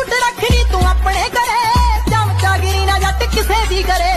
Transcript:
झूठ रखनी तू अपने करे चमचागिरी ना जट किसे दी करे